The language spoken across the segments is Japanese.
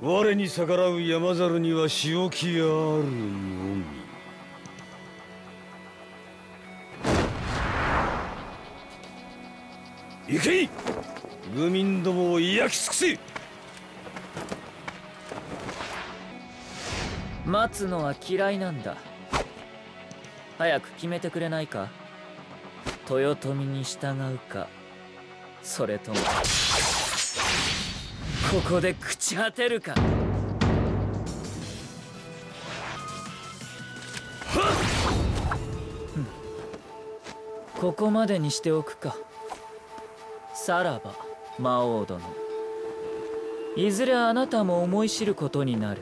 我に逆らう山猿には仕置きあるのみ。行け！愚民どもを焼き尽くせ！待つのは嫌いなんだ。早く決めてくれないか？豊臣に従うか？それともここで朽ち果てるか。ここまでにしておくか。さらば魔王殿。いずれあなたも思い知ることになる。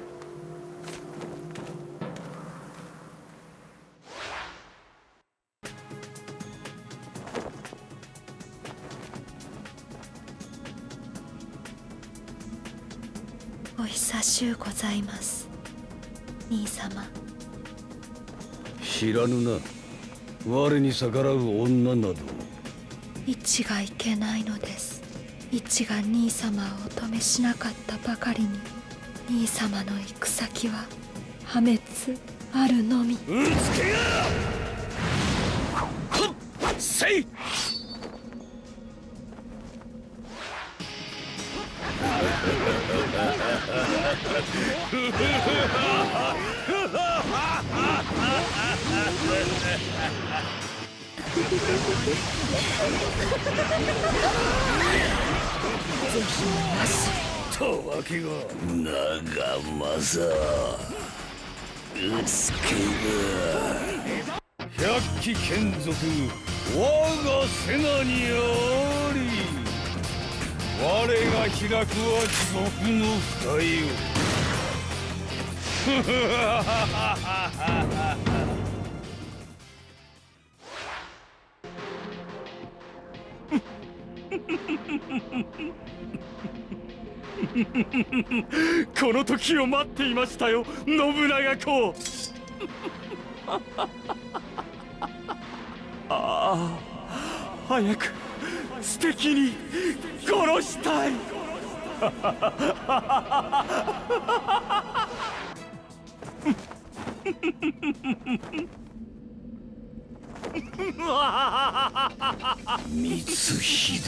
お久しゅうございます。兄様。知らぬな。我に逆らう女など。一がいけないのです。一が兄様をお止めしなかったばかりに。兄様の行く先は破滅あるのみ。うつけがはっせいたわけが長政。うつけが百鬼剣族我が瀬名にあり我が開くは地獄の蓋よ この時を待っていましたよ信長公。ああ早く素敵に殺したい。光秀。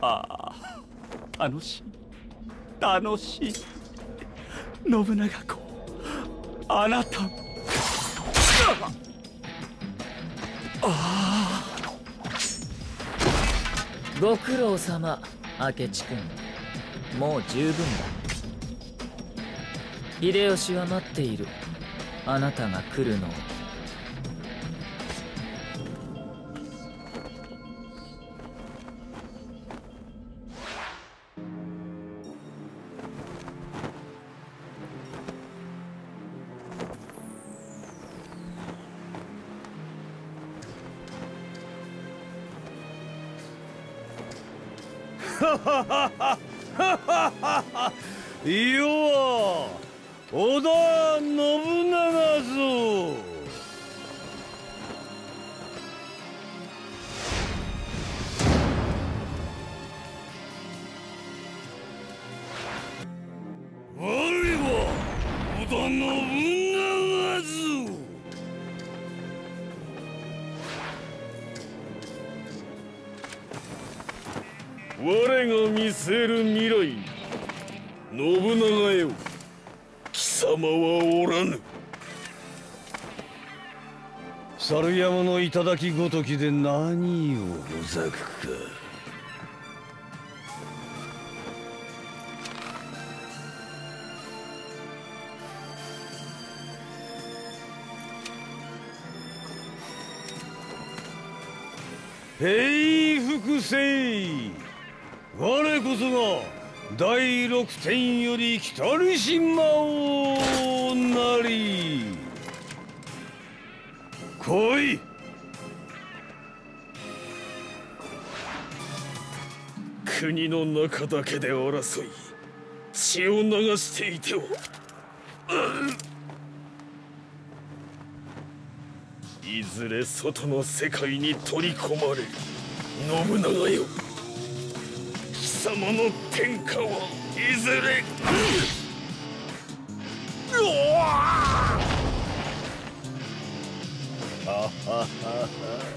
ああ楽しい。楽しい。信長公あなた。ご苦労様明智君。もう十分だ。秀吉は待っている。あなたが来るのを。世は織田信長ぞ我は織田信長が見せる未来信長よ貴様はおらぬ。猿山の頂ごときで何をほざくか。平服せい。我こそが第六天より来たる島をなり。来い。国の中だけで争い血を流していてはいずれ外の世界に取り込まれる信長よ。様の天下はいずれうわはははは